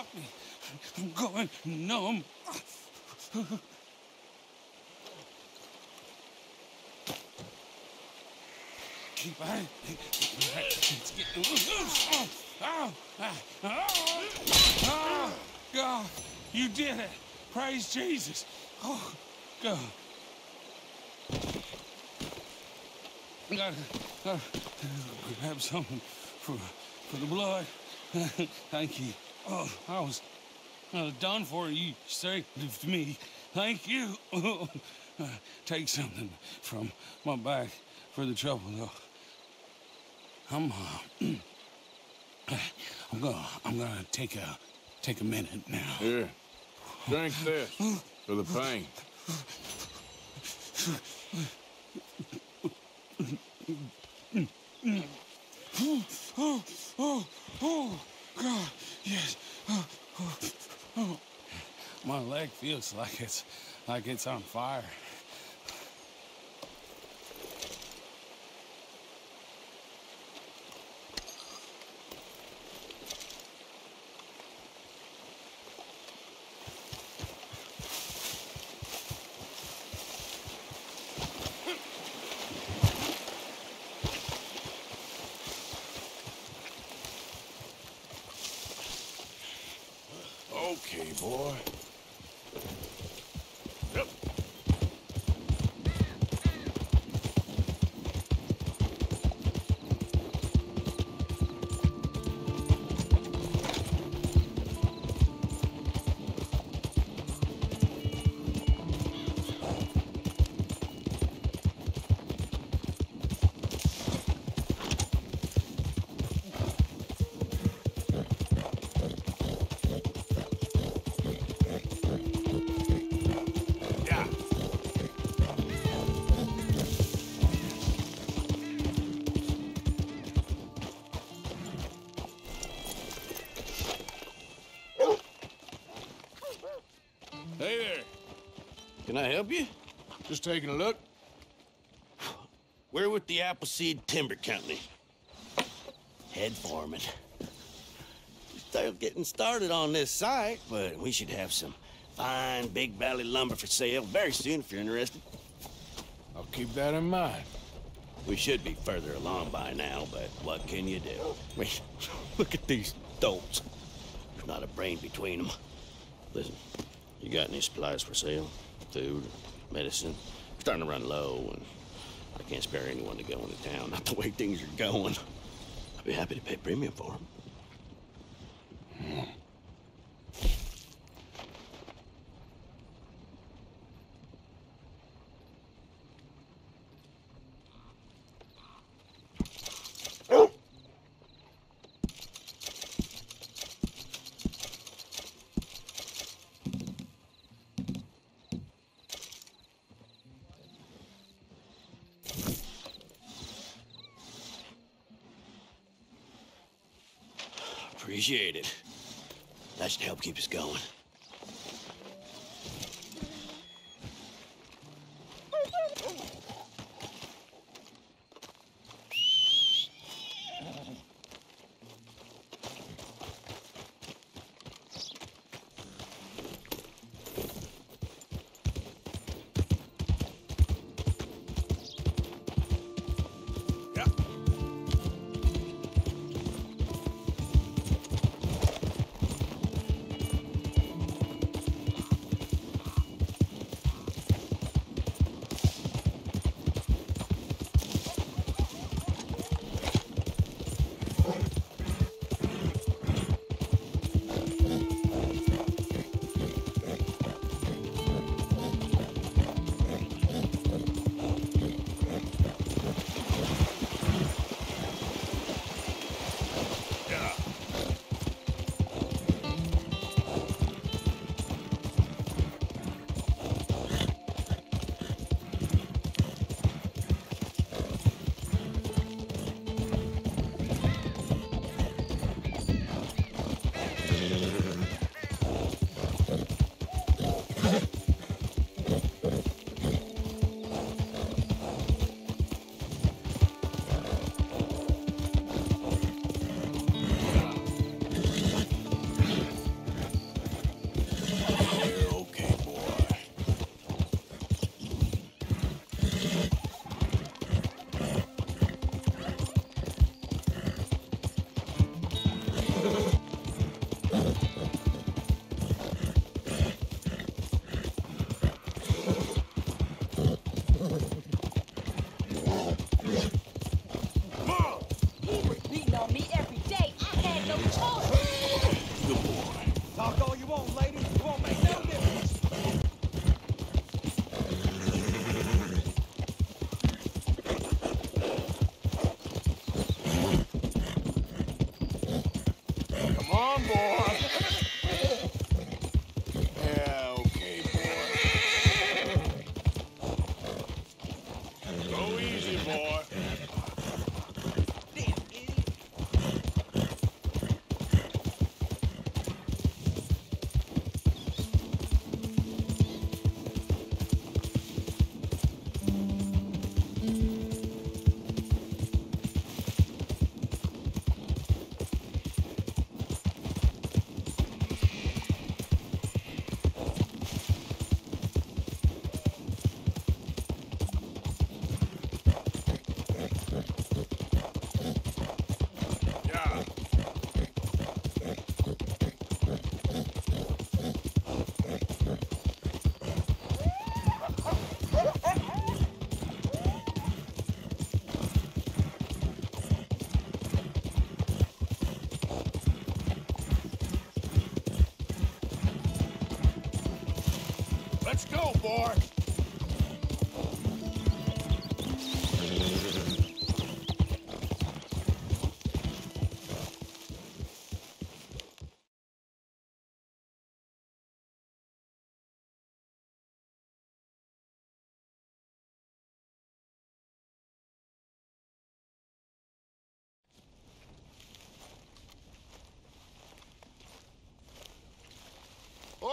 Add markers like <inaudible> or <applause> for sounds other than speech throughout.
off me. I'm going numb. Keep it. It's getting loose. Oh, oh, oh, oh, God, you did it. Praise Jesus. Oh, God. Gotta, gotta grab something for, for the blood. <laughs> Thank you. Oh, I was uh, done for. You saved me. Thank you. Uh, take something from my back for the trouble, though. I'm, uh, I'm gonna, I'm gonna take a, take a minute now. Here, drink this for the pain. Oh, oh, God, yes. Oh, oh. My leg feels like it's, like it's on fire. Can I help you? Just taking a look. We're with the Appleseed Timber Company. Head foreman. Still getting started on this site, but we should have some fine Big Valley lumber for sale very soon if you're interested. I'll keep that in mind. We should be further along by now, but what can you do? I mean, <laughs> look at these dolts. There's not a brain between them. Listen, you got any supplies for sale? Food, medicine? We're starting to run low, and I can't spare anyone to go into town. <laughs> Not the way things are going. I'd be happy to pay premium for them. Appreciate it. That should help keep us going.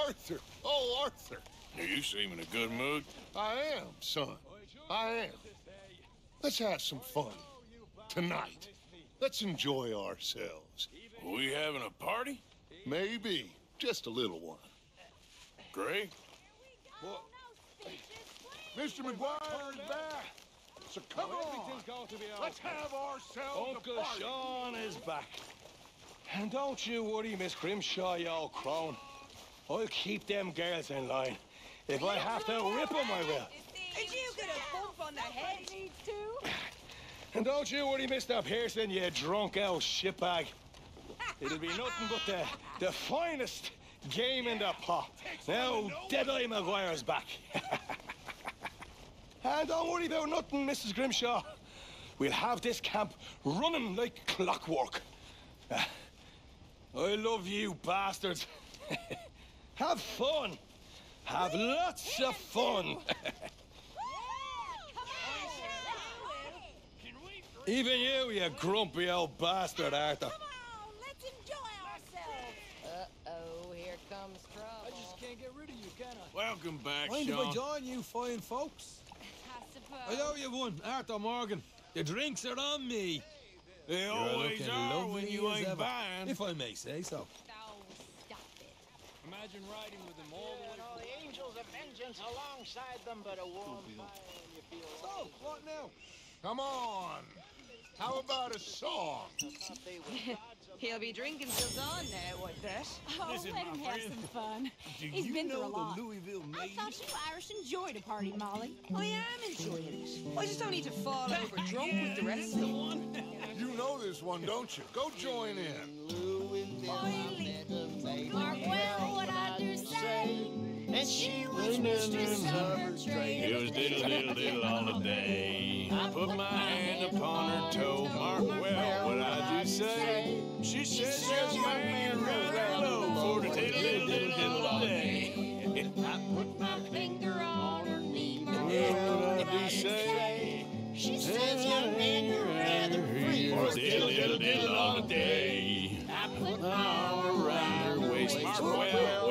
Arthur! Oh, Arthur! You seem in a good mood. I am, son. I am. Let's have some fun. Tonight. Let's enjoy ourselves. We having a party? Maybe. Just a little one. Gray? Mr. MacGuire is back. So come on. Let's have ourselves Uncle a party. Sean is back. And don't you worry, Miss Grimshaw, you old crone. I'll keep them girls in line. If I have to whip 'em, I will. Did you get a bump on the head? Needs to. And don't you worry, Mr. Pearson, you drunk old shitbag. It'll be nothing but the, the finest game in the pot. Now, Deadeye MacGuire's back. <laughs> and don't worry about nothing, Mrs. Grimshaw. We'll have this camp running like clockwork. <laughs> I love you bastards. <laughs> have fun. Have lots of fun. <laughs> Even you, you grumpy old bastard, Arthur. Come on, let's enjoy ourselves. Uh-oh, here comes trouble. I just can't get rid of you, can I? Welcome back, Mind if I Sean. join you fine folks? <laughs> I I owe you one, Arthur Morgan. The drinks are on me. They You're always looking are when lovely you as ain't ever, buying. If I may say so. Stop it. Imagine riding with them all the way. all the angels of vengeance alongside them, but a warm fire you feel So, what now? Come on. How about a song? <laughs> <laughs> He'll be drinking till dawn now, I bet. Oh, Listen, let my him have friend, some fun. <laughs> Do He's you been through a lot. the Louisville I thought you Irish enjoyed a party, Molly. Hmm. I am enjoying it. I just don't need to fall over drunk with the rest of them. You know this one, don't you? Go join in. Mark well what I do. And she was mistress of her It trade. was diddle diddle diddle all the day. I put my hand upon her toe. Mark well what I do say. She says, young man, you're rather low for the diddle diddle diddle diddle all day. I put my finger on her knee. Well, what I do say. She says, young man, you're rather free. For diddle diddle diddle all the day. I put My my arm around her waist. Mark well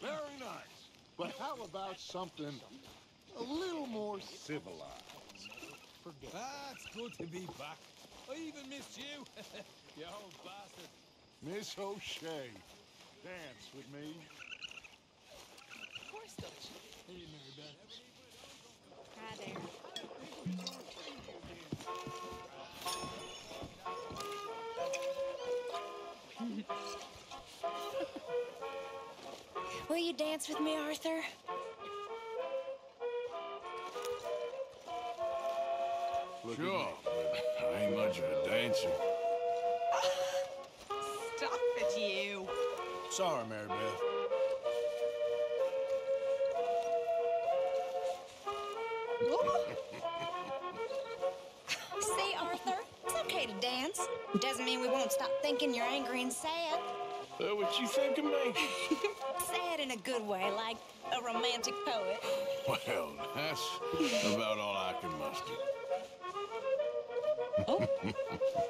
Very nice. But how about something a little more civilized? That's good to be back. I even missed you. <laughs> you old bastard. Miss O'Shea, dance with me. Of course, don't you? Hey, Mary Beth. Hi there. Will you dance with me, Arthur? Look at Sure, but I ain't much of a dancer. Stop it, you. Sorry, Mary Beth. <laughs> See, Arthur, it's okay to dance. Doesn't mean we won't stop thinking you're angry and sad. Uh, what you think of me? <laughs> In a good way, like a romantic poet. Well, that's about all I can muster. Well, oh. <laughs>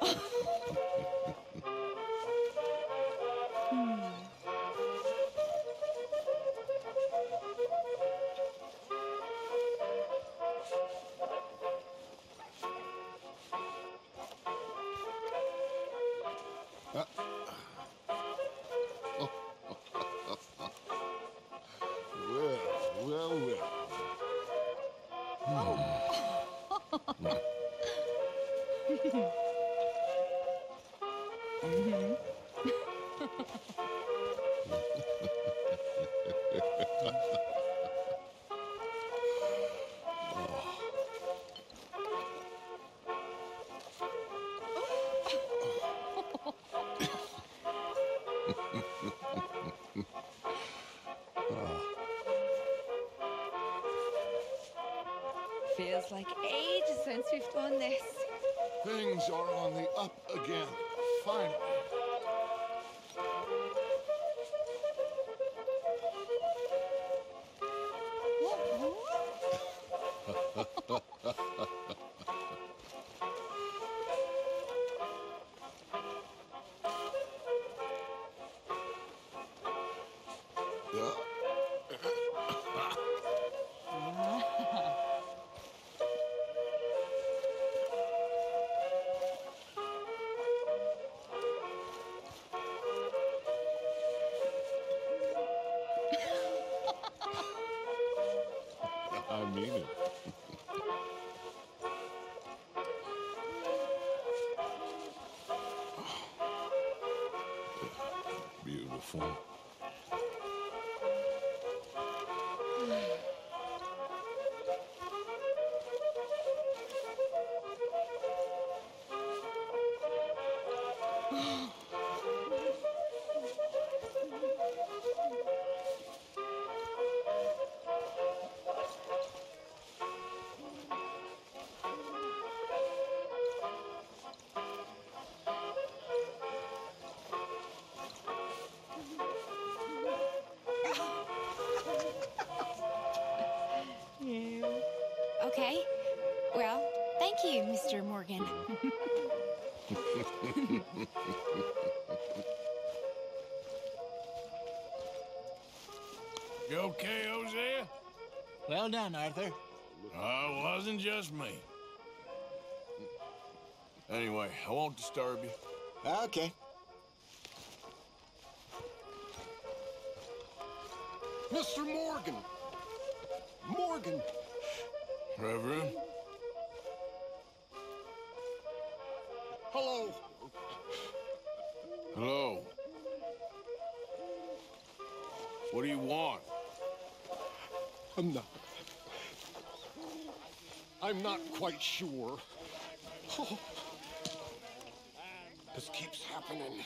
Beautiful. You okay, Hosea? Well done, Arthur. Uh, it wasn't just me. Anyway, I won't disturb you. Okay. Mr. Morgan! Morgan! Reverend? I'm not. I'm not quite sure. Oh, <laughs> this keeps happening.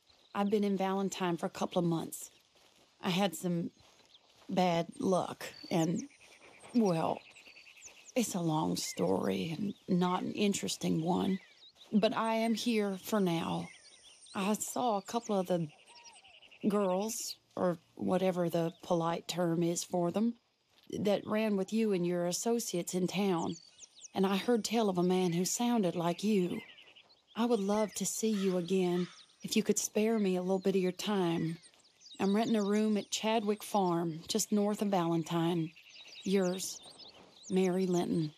I've been in Valentine for a couple of months. I had some bad luck, and, well, it's a long story and not an interesting one. But I am here for now. I saw a couple of the girls, or whatever the polite term is for them, that ran with you and your associates in town. And I heard tell of a man who sounded like you. I would love to see you again if you could spare me a little bit of your time. I'm renting a room at Chadwick Farm, just north of Valentine. Yours, Mary Linton.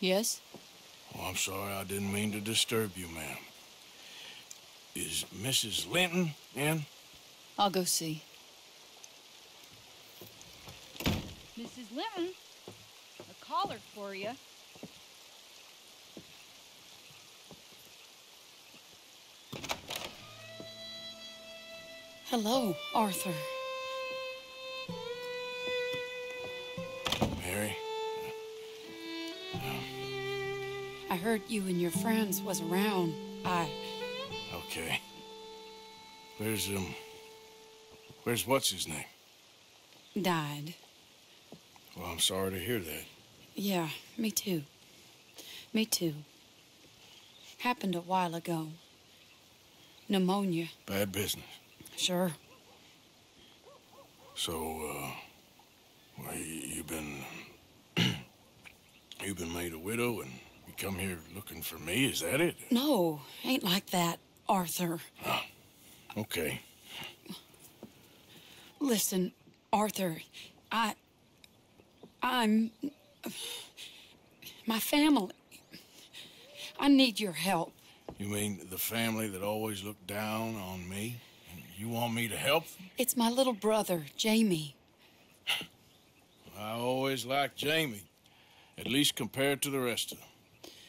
Yes? Oh, I'm sorry, I didn't mean to disturb you, ma'am. Is Mrs. Linton in? I'll go see. Mrs. Linton, a caller for you. Hello, Arthur. Heard you and your friends was around. I Okay. Where's, um... Where's what's his name? died. Well, I'm sorry to hear that. Yeah, me too. Me too. Happened a while ago. Pneumonia. Bad business. Sure. So, uh... Well, you, you've been... <clears throat> you've been made a widow and come here looking for me, is that it? No, ain't like that, Arthur. Ah, okay. Listen, Arthur, I. I'm. My family. I need your help. You mean the family that always looked down on me? You want me to help? It's my little brother, Jamie. I always liked Jamie, at least compared to the rest of them.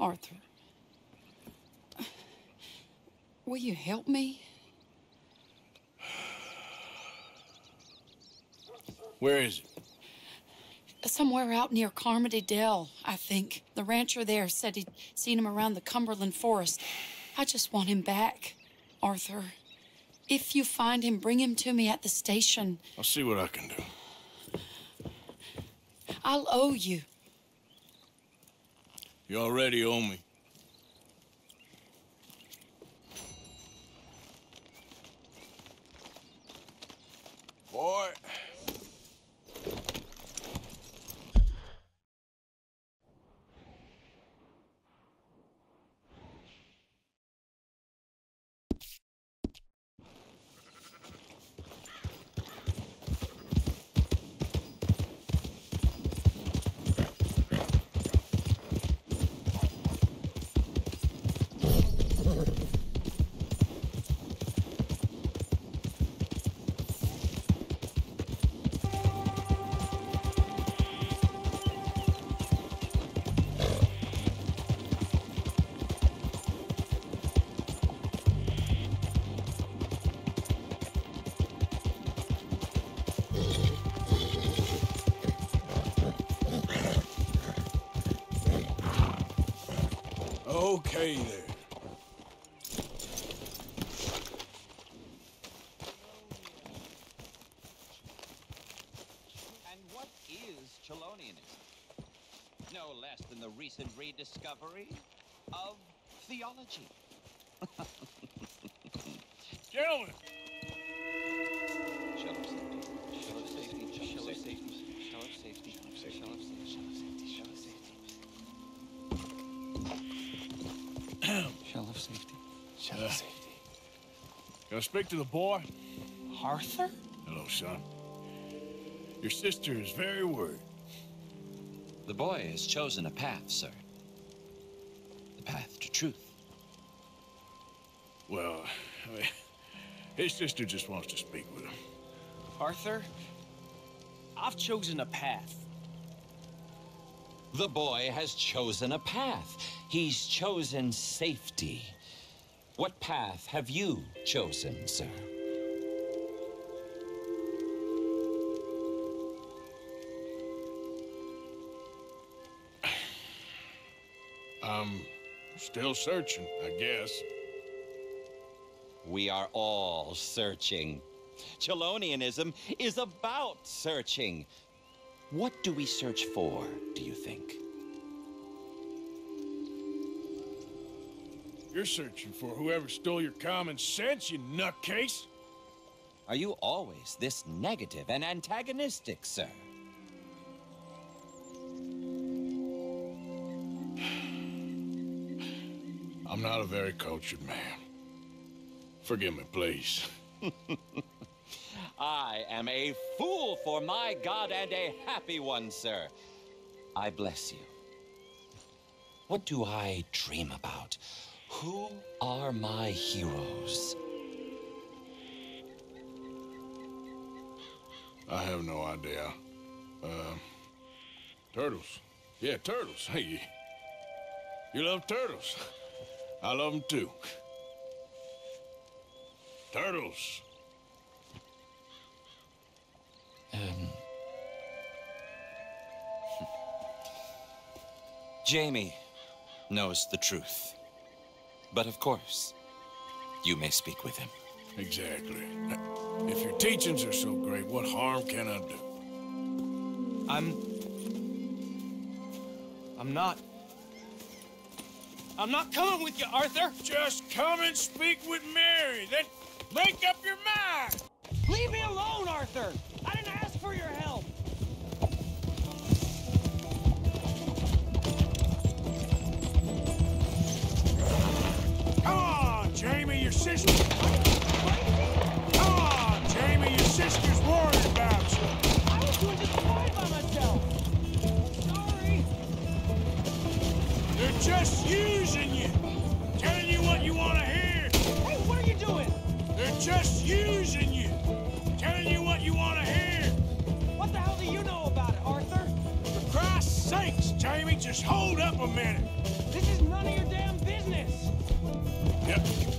Arthur. Will you help me? Where is it? Somewhere out near Carmody Dell, I think. The rancher there said he'd seen him around the Cumberland Forest. I just want him back, Arthur. If you find him, bring him to me at the station. I'll see what I can do. I'll owe you. You already owe me. Okay, there. And what is Chelonianism? No less than the recent rediscovery of theology. Gentlemen! Shell of safety. Shell of safety. Shell of safety. Shell of safety. Shell of safety. Shell of safety. Shell of safety. Can I speak to the boy? Arthur? Hello, son. Your sister is very worried. The boy has chosen a path, sir. The path to truth. Well, I mean, his sister just wants to speak with him. Arthur, I've chosen a path. The boy has chosen a path. He's chosen safety. What path have you chosen, sir? I'm still searching, I guess. We are all searching. Chelonianism is about searching. What do we search for, do you think? You're searching for whoever stole your common sense, you nutcase. Are you always this negative and antagonistic, sir? <sighs> I'm not a very cultured man. Forgive me, please. <laughs> I am a fool for my God and a happy one, sir. I bless you. What do I dream about? Who are my heroes? I have no idea. Uh, turtles. Yeah, turtles. Hey, you love turtles. <laughs> I love them too. Turtles. Um. <laughs> Jamie knows the truth. But of course, you may speak with him. Exactly. If your teachings are so great, what harm can I do? I'm. I'm not. I'm not coming with you, Arthur! Just come and speak with Mary, then make up your mind! Leave me alone, Arthur! Sister. Come on, Jamie, your sister's worried about you. I was doing just fine by myself! Sorry! They're just using you. Telling you what you want to hear. Hey, what are you doing? They're just using you. Telling you what you want to hear. What the hell do you know about it, Arthur? For Christ's sakes, Jamie, just hold up a minute. This is none of your damn business! Yep.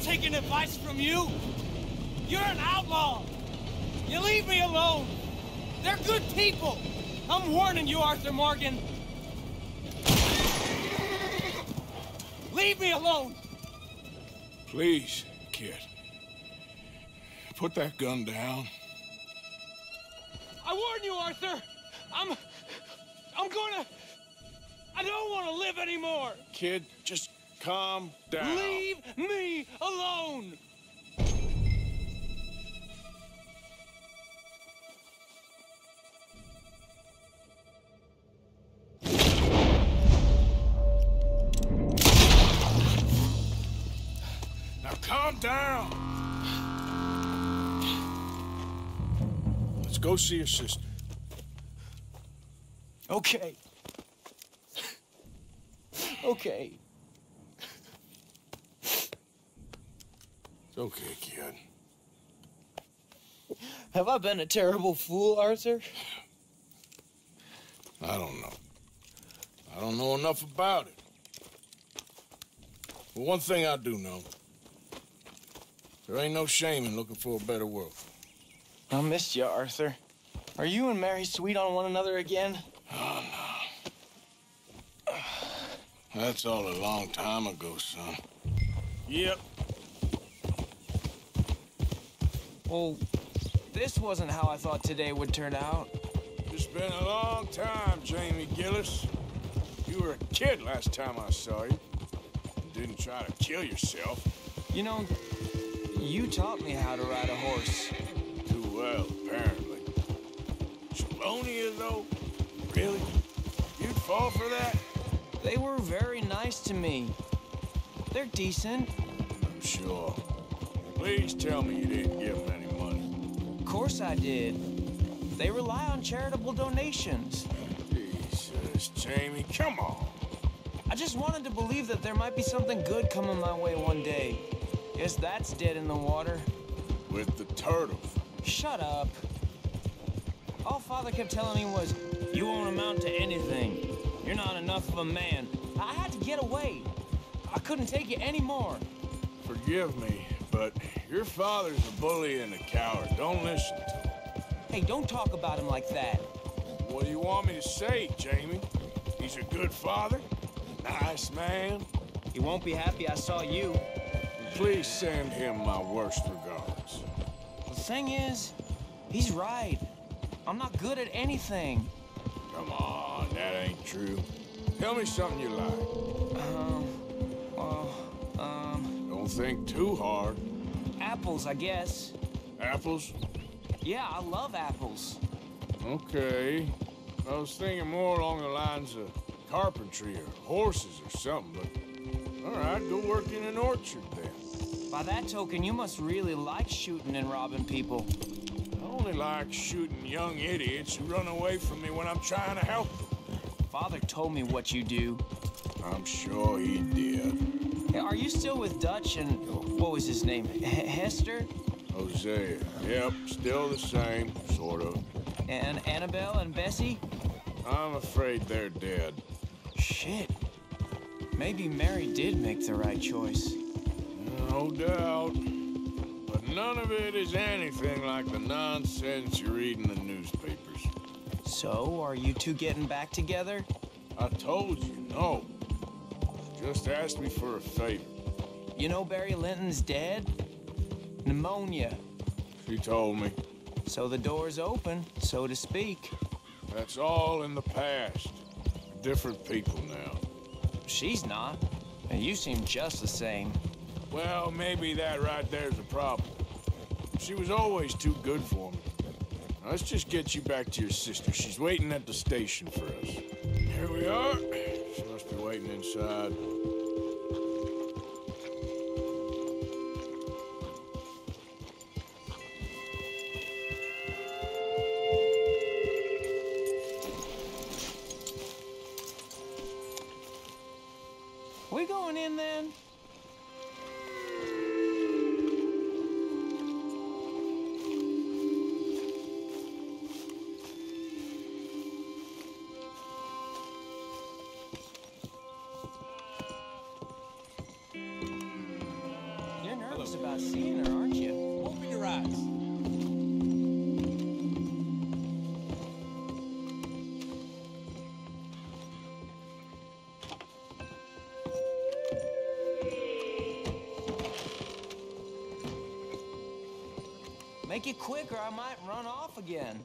Not taking advice from you. You're an outlaw. You leave me alone. They're good people. I'm warning you, Arthur Morgan. Leave me alone. Please, kid. Put that gun down. I warn you, Arthur. I'm... I'm gonna... I don't want to live anymore. Kid, just calm down. Leave me alone. Now calm down. Let's go see your sister. Okay. Okay. Okay, kid. Have I been a terrible fool, Arthur? I don't know. I don't know enough about it. But one thing I do know. There ain't no shame in looking for a better world. I missed you, Arthur. Are you and Mary sweet on one another again? Oh, <sighs> no. That's all a long time ago, son. Yep. Well, this wasn't how I thought today would turn out. It's been a long time, Jamie Gillis. You were a kid last time I saw you. You didn't try to kill yourself. You know, you taught me how to ride a horse. Too well, apparently. Chelonia, though? Really? You'd fall for that? They were very nice to me. They're decent. I'm sure. Please tell me you didn't give them any money. Of course I did. They rely on charitable donations. Jesus, Jamie, come on. I just wanted to believe that there might be something good coming my way one day. Guess that's dead in the water. With the turtle. Shut up. All Father kept telling me was, you won't amount to anything. You're not enough of a man. I had to get away. I couldn't take it anymore. Forgive me, but your father's a bully and a coward. Don't listen to him. Hey, don't talk about him like that. What do you want me to say, Jamie? He's a good father? Nice man? He won't be happy I saw you. Please send him my worst regards. The thing is, he's right. I'm not good at anything. Come on, that ain't true. Tell me something you like. Um, well, um... Don't think too hard. Apples, I guess. Apples? Yeah, I love apples. Okay. I was thinking more along the lines of carpentry or horses or something, but... All right, go work in an orchard then. By that token, you must really like shooting and robbing people. I only like shooting young idiots who run away from me when I'm trying to help them. Father told me what you do. I'm sure he did. Are you still with Dutch and... what was his name? H Hester? Hosea. Yep, still the same, sort of. And Annabelle and Bessie? I'm afraid they're dead. Shit. Maybe Mary did make the right choice. No doubt. But none of it is anything like the nonsense you read in the newspapers. So, are you two getting back together? I told you, no. Just ask me for a favor. You know Barry Linton's dead? Pneumonia. She told me. So the door's open, so to speak. That's all in the past. Different people now. She's not. And you seem just the same. Well, maybe that right there's a problem. She was always too good for me. Now, let's just get you back to your sister. She's waiting at the station for us. Here we are. Waiting inside. Make it quick or I might run off again.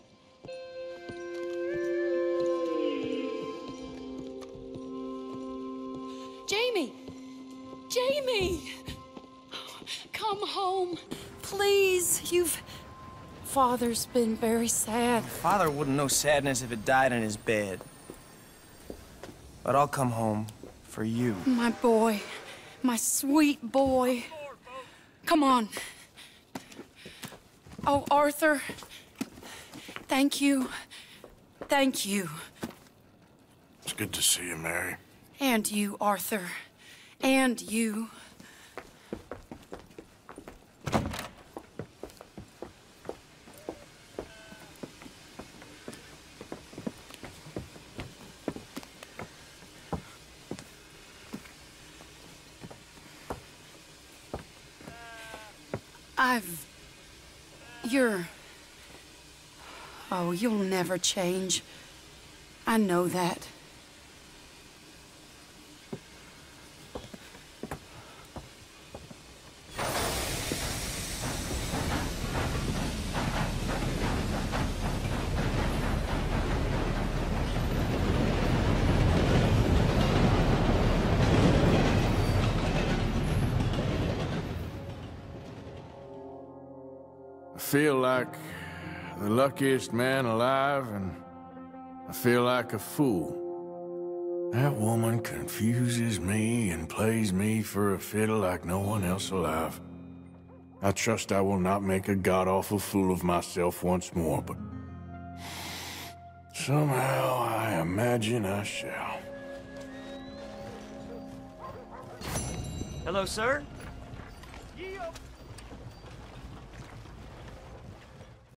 Jamie! Jamie! Come home. Please. You've. Father's been very sad. Father wouldn't know sadness if it died in his bed. But I'll come home for you. My boy. My sweet boy. Come on. Oh, Arthur. Thank you. Thank you. It's good to see you, Mary. And you, Arthur. And you. I've. You're. Oh, you'll never change. I know that. Luckiest man alive, and I feel like a fool. That woman confuses me and plays me for a fiddle like no one else alive. I trust I will not make a god-awful fool of myself once more, but... Somehow I imagine I shall. Hello, sir?